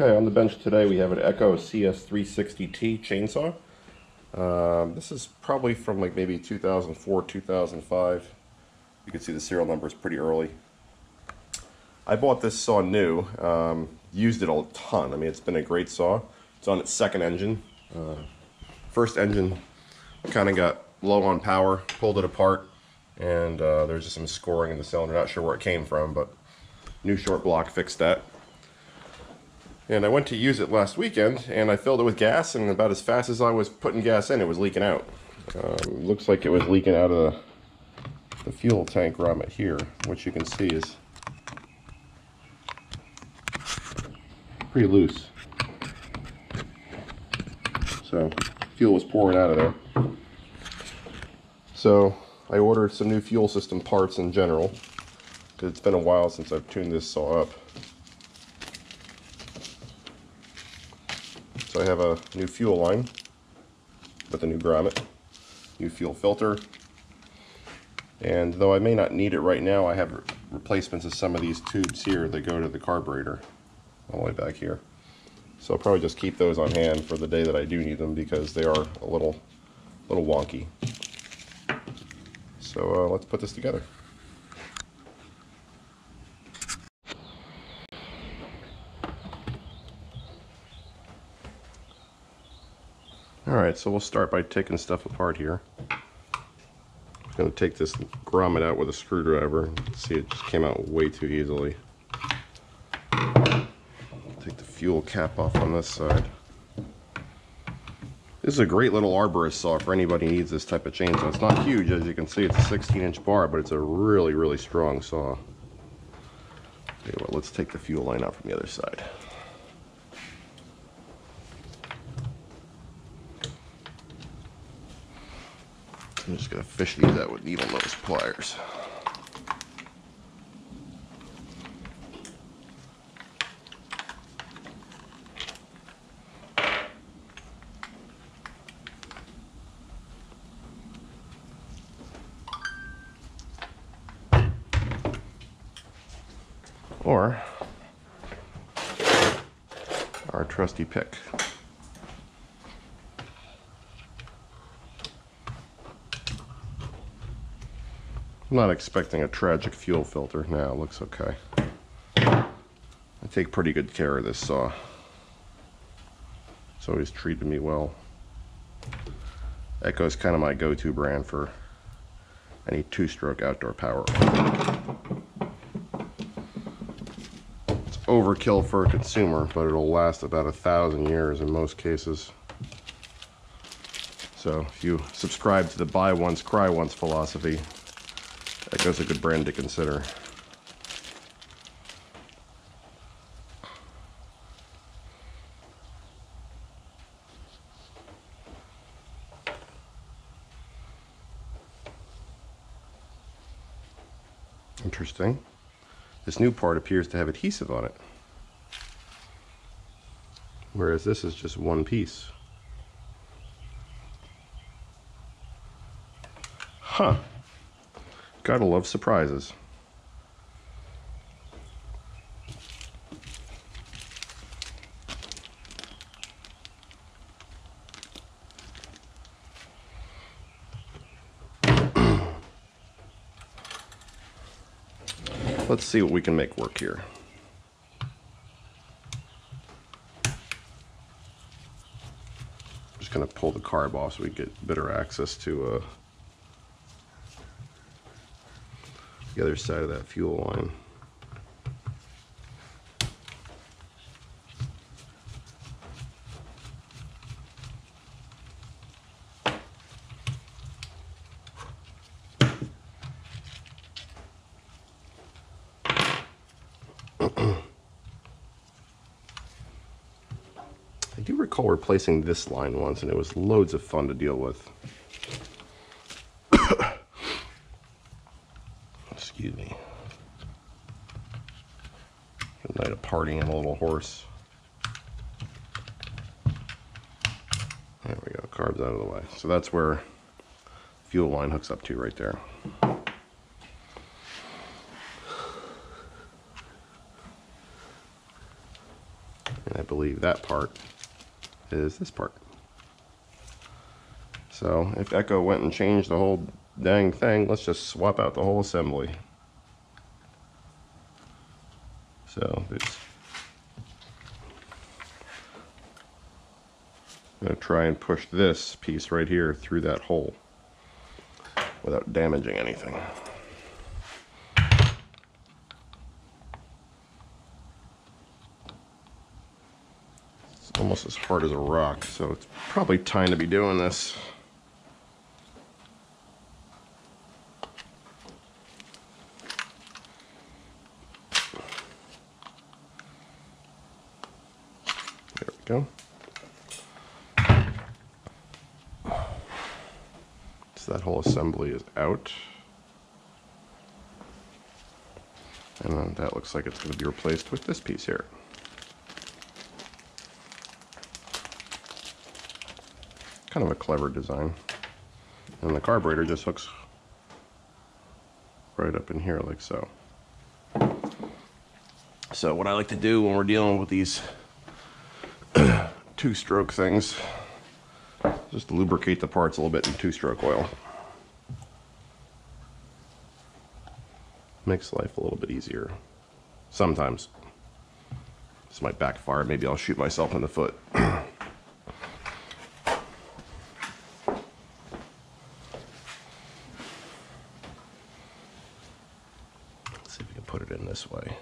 Okay, on the bench today we have an Echo CS360T chainsaw. Um, this is probably from like maybe 2004, 2005. You can see the serial number is pretty early. I bought this saw new, um, used it a ton. I mean, it's been a great saw. It's on its second engine. Uh, first engine kind of got low on power, pulled it apart, and uh, there's just some scoring in the cylinder. Not sure where it came from, but new short block fixed that. And I went to use it last weekend, and I filled it with gas, and about as fast as I was putting gas in, it was leaking out. Um, looks like it was leaking out of the, the fuel tank grommet here, which you can see is pretty loose. So, fuel was pouring out of there. So, I ordered some new fuel system parts in general, because it's been a while since I've tuned this saw up. So I have a new fuel line with a new grommet, new fuel filter, and though I may not need it right now, I have replacements of some of these tubes here that go to the carburetor all the way back here. So I'll probably just keep those on hand for the day that I do need them because they are a little, little wonky. So uh, let's put this together. Alright, so we'll start by taking stuff apart here. I'm going to take this grommet out with a screwdriver. See, it just came out way too easily. Take the fuel cap off on this side. This is a great little arborist saw for anybody who needs this type of chainsaw. It's not huge, as you can see, it's a 16 inch bar, but it's a really, really strong saw. Okay, well, let's take the fuel line out from the other side. I'm just going to fish these out with needle nose pliers. Or our trusty pick. I'm not expecting a tragic fuel filter. Now it looks okay. I take pretty good care of this saw. It's always treated me well. Echo is kind of my go-to brand for any two-stroke outdoor power. It's overkill for a consumer, but it'll last about a thousand years in most cases. So if you subscribe to the buy once, cry once philosophy, Echo's a good brand to consider. Interesting. This new part appears to have adhesive on it. Whereas this is just one piece. Huh. Gotta love surprises. Let's see what we can make work here. just to pull the carb off so we get better access to uh, the other side of that fuel line. I do recall replacing this line once and it was loads of fun to deal with. Excuse me. Night of a little horse. There we go, carbs out of the way. So that's where fuel line hooks up to right there. And I believe that part is this part. So if Echo went and changed the whole dang thing, let's just swap out the whole assembly. So it's I'm going to try and push this piece right here through that hole without damaging anything. It's almost as hard as a rock, so it's probably time to be doing this. There we go. That whole assembly is out. And then that looks like it's going to be replaced with this piece here. Kind of a clever design. And the carburetor just hooks right up in here like so. So what I like to do when we're dealing with these two-stroke things, just lubricate the parts a little bit in two-stroke oil. Makes life a little bit easier. Sometimes. This might backfire. Maybe I'll shoot myself in the foot. Let's see if we can put it in this way.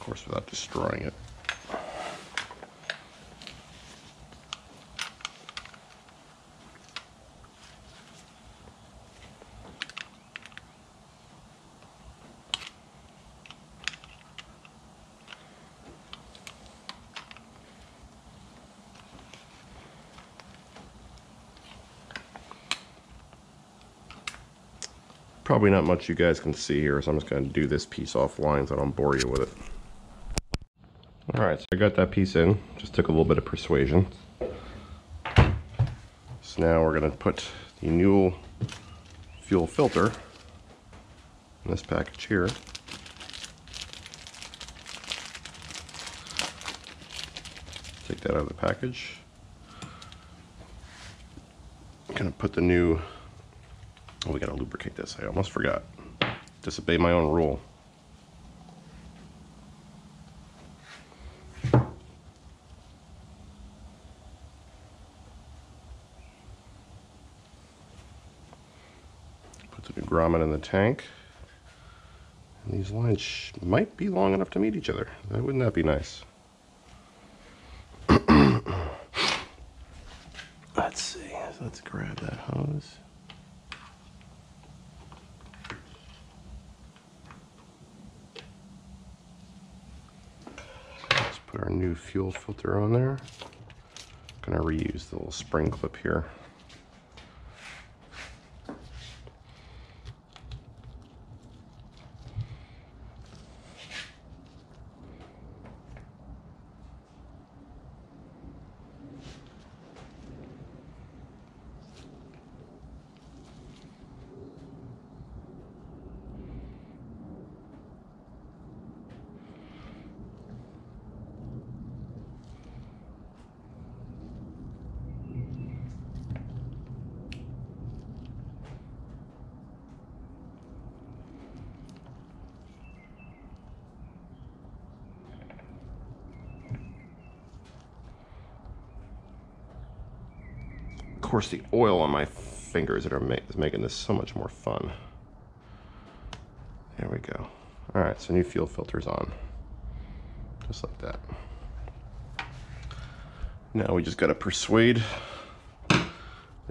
Of course, without destroying it. Probably not much you guys can see here, so I'm just going to do this piece offline so I don't bore you with it. Alright, so I got that piece in. Just took a little bit of persuasion. So now we're to put the new fuel filter in this package here. Take that out of the package. Gonna put the new Oh, we gotta lubricate this. I almost forgot. Disobey my own rule. Grommet in the tank. And these lines might be long enough to meet each other. Wouldn't that be nice? let's see. So let's grab that hose. Let's put our new fuel filter on there. Gonna reuse the little spring clip here. Course, the oil on my fingers that are is making this so much more fun. There we go. All right, so new fuel filter's on. Just like that. Now we just gotta persuade the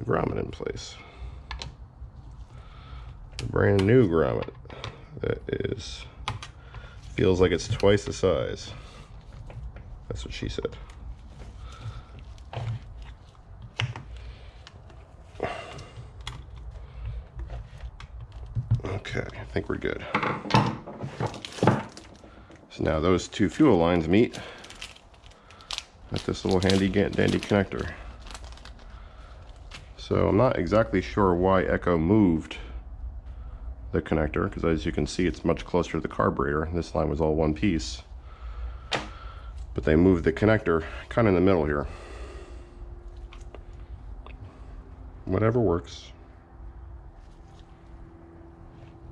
grommet in place. The brand new grommet that is, feels like it's twice the size. That's what she said. Okay, I think we're good. So now those two fuel lines meet at this little handy dandy connector. So I'm not exactly sure why Echo moved the connector because as you can see it's much closer to the carburetor. This line was all one piece. But they moved the connector kind of in the middle here. Whatever works.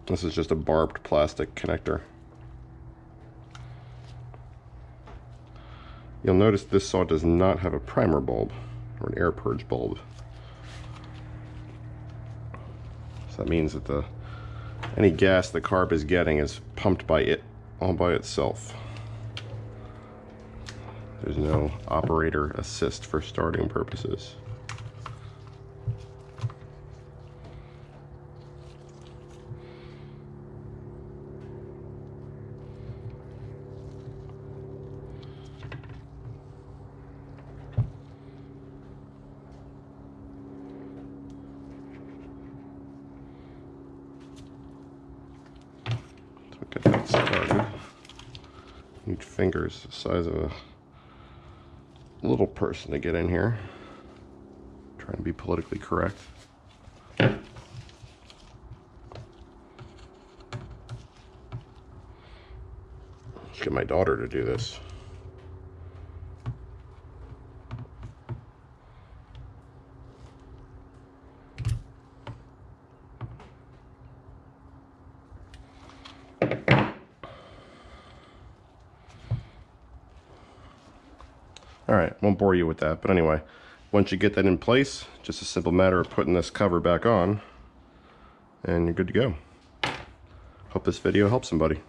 This is just a barbed plastic connector. You'll notice this saw does not have a primer bulb or an air purge bulb. So that means that the any gas the carb is getting is pumped by it all by itself. There's no operator assist for starting purposes. So get that started. Need fingers the size of a little person to get in here. Trying to be politically correct. Let's get my daughter to do this. All right, won't bore you with that, but anyway, once you get that in place, just a simple matter of putting this cover back on, and you're good to go. Hope this video helps somebody.